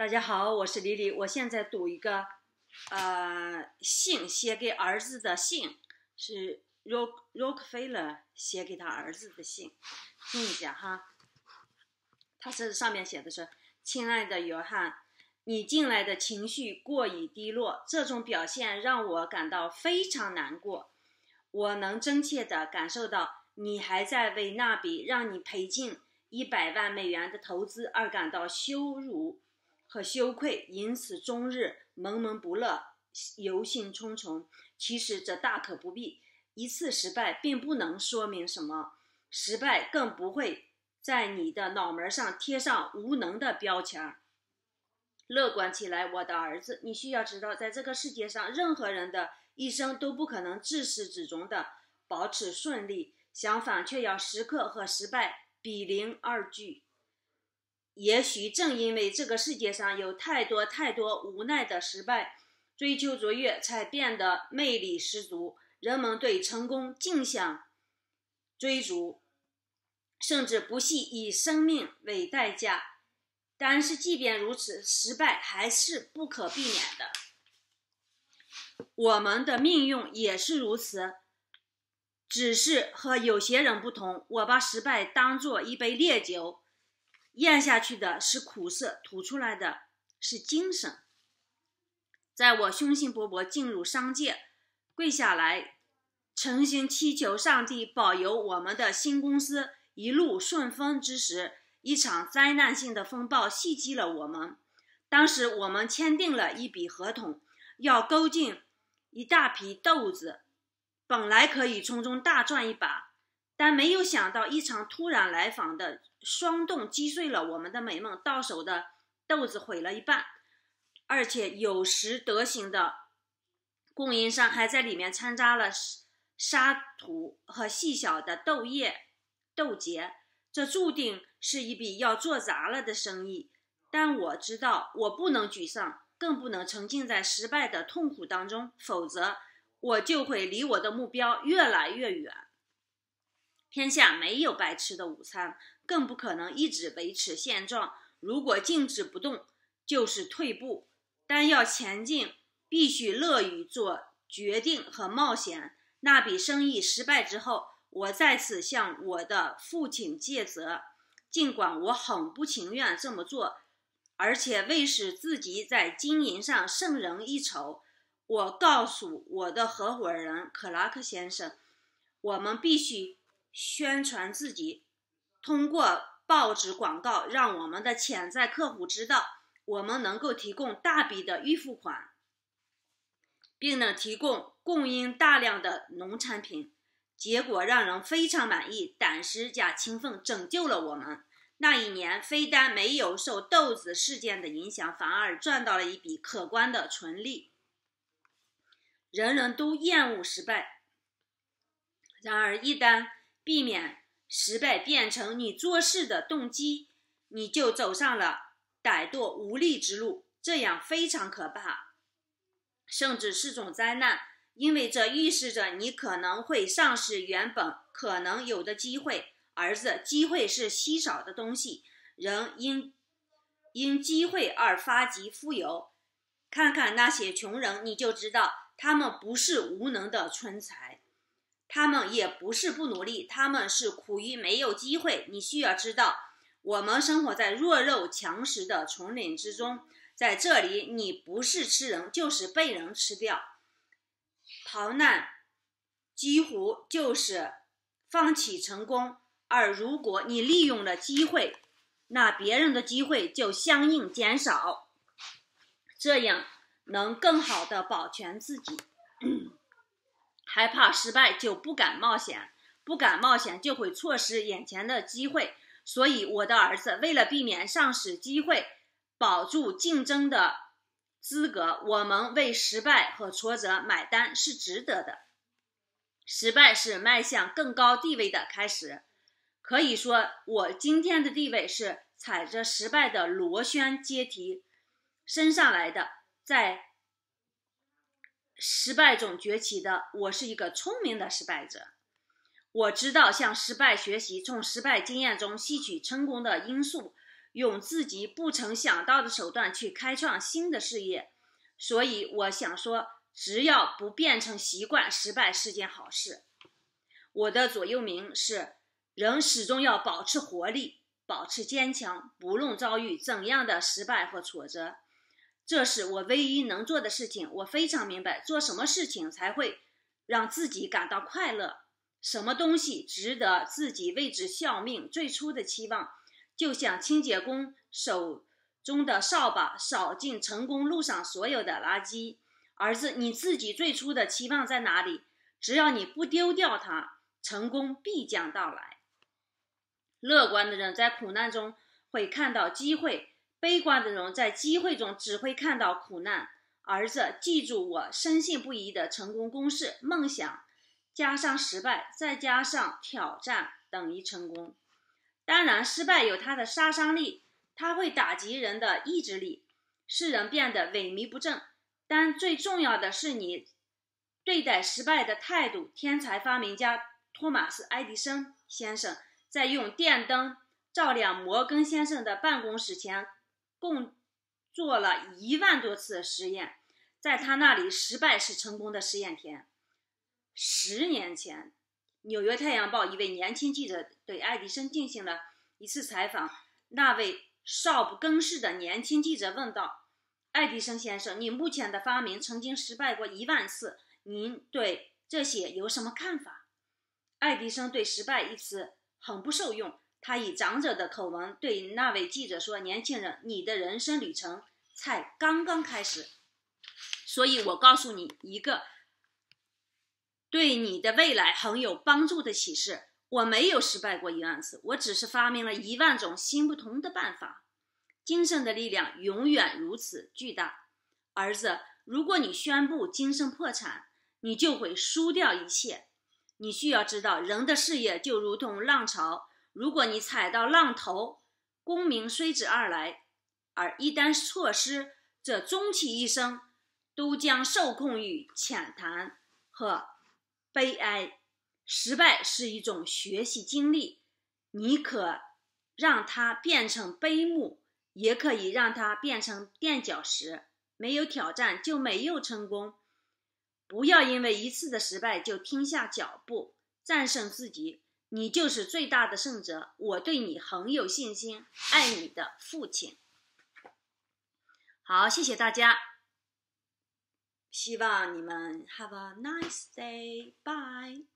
大家好，我是李李。我现在读一个，呃，信写给儿子的信，是 Rock Rockefeller 写给他儿子的信，听一下哈。他是上面写的是：“亲爱的约翰，你近来的情绪过于低落，这种表现让我感到非常难过。我能真切地感受到你还在为那笔让你赔进一百万美元的投资而感到羞辱。”和羞愧，因此终日闷闷不乐，忧心忡忡。其实这大可不必。一次失败并不能说明什么，失败更不会在你的脑门上贴上无能的标签儿。乐观起来，我的儿子，你需要知道，在这个世界上，任何人的一生都不可能自始至终的保持顺利，相反，却要时刻和失败比邻而居。也许正因为这个世界上有太多太多无奈的失败，追求卓越才变得魅力十足。人们对成功竞相追逐，甚至不惜以生命为代价。但是，即便如此，失败还是不可避免的。我们的命运也是如此，只是和有些人不同。我把失败当作一杯烈酒。咽下去的是苦涩，吐出来的是精神。在我雄心勃勃进入商界，跪下来诚心祈求上帝保佑我们的新公司一路顺风之时，一场灾难性的风暴袭击了我们。当时我们签订了一笔合同，要购进一大批豆子，本来可以从中大赚一把。但没有想到，一场突然来访的霜冻击碎了我们的美梦。到手的豆子毁了一半，而且有时得行的供应商还在里面掺杂了沙土和细小的豆叶、豆结。这注定是一笔要做砸了的生意。但我知道，我不能沮丧，更不能沉浸在失败的痛苦当中，否则我就会离我的目标越来越远。天下没有白吃的午餐，更不可能一直维持现状。如果静止不动，就是退步。但要前进，必须乐于做决定和冒险。那笔生意失败之后，我再次向我的父亲借责，尽管我很不情愿这么做，而且为使自己在经营上胜人一筹，我告诉我的合伙人克拉克先生，我们必须。宣传自己，通过报纸广告，让我们的潜在客户知道我们能够提供大笔的预付款，并能提供供应大量的农产品。结果让人非常满意，胆识加勤奋拯救了我们。那一年，非但没有受豆子事件的影响，反而赚到了一笔可观的纯利。人人都厌恶失败，然而一旦避免失败变成你做事的动机，你就走上了怠惰无力之路，这样非常可怕，甚至是种灾难，因为这预示着你可能会丧失原本可能有的机会。儿子，机会是稀少的东西，人因因机会而发迹富有。看看那些穷人，你就知道他们不是无能的蠢材。他们也不是不努力，他们是苦于没有机会。你需要知道，我们生活在弱肉强食的丛林之中，在这里，你不是吃人，就是被人吃掉。逃难几乎就是放弃成功，而如果你利用了机会，那别人的机会就相应减少，这样能更好的保全自己。害怕失败就不敢冒险，不敢冒险就会错失眼前的机会。所以，我的儿子为了避免丧失机会，保住竞争的资格，我们为失败和挫折买单是值得的。失败是迈向更高地位的开始。可以说，我今天的地位是踩着失败的螺旋阶梯升上来的。在失败中崛起的我是一个聪明的失败者，我知道向失败学习，从失败经验中吸取成功的因素，用自己不曾想到的手段去开创新的事业。所以我想说，只要不变成习惯，失败是件好事。我的座右铭是：人始终要保持活力，保持坚强，不论遭遇怎样的失败和挫折。这是我唯一能做的事情。我非常明白，做什么事情才会让自己感到快乐，什么东西值得自己为之效命。最初的期望，就像清洁工手中的扫把，扫尽成功路上所有的垃圾。儿子，你自己最初的期望在哪里？只要你不丢掉它，成功必将到来。乐观的人在苦难中会看到机会。悲观的人在机会中只会看到苦难。儿子，记住我深信不疑的成功公式：梦想加上失败，再加上挑战，等于成功。当然，失败有它的杀伤力，它会打击人的意志力，使人变得萎靡不振。但最重要的是你对待失败的态度。天才发明家托马斯·爱迪生先生在用电灯照亮摩根先生的办公室前。共做了一万多次实验，在他那里，失败是成功的实验田。十年前，《纽约太阳报》一位年轻记者对爱迪生进行了一次采访。那位少不更事的年轻记者问道：“爱迪生先生，你目前的发明曾经失败过一万次，您对这些有什么看法？”爱迪生对“失败”一词很不受用。他以长者的口吻对那位记者说：“年轻人，你的人生旅程才刚刚开始，所以我告诉你一个对你的未来很有帮助的启示。我没有失败过一万次，我只是发明了一万种新不同的办法。精神的力量永远如此巨大，儿子。如果你宣布精神破产，你就会输掉一切。你需要知道，人的事业就如同浪潮。”如果你踩到浪头，功名随之而来；而一旦错失，这终其一生都将受控于浅谈和悲哀。失败是一种学习经历，你可让它变成悲幕，也可以让它变成垫脚石。没有挑战就没有成功。不要因为一次的失败就停下脚步，战胜自己。你就是最大的胜者，我对你很有信心。爱你的父亲。好，谢谢大家。希望你们 have a nice day. Bye.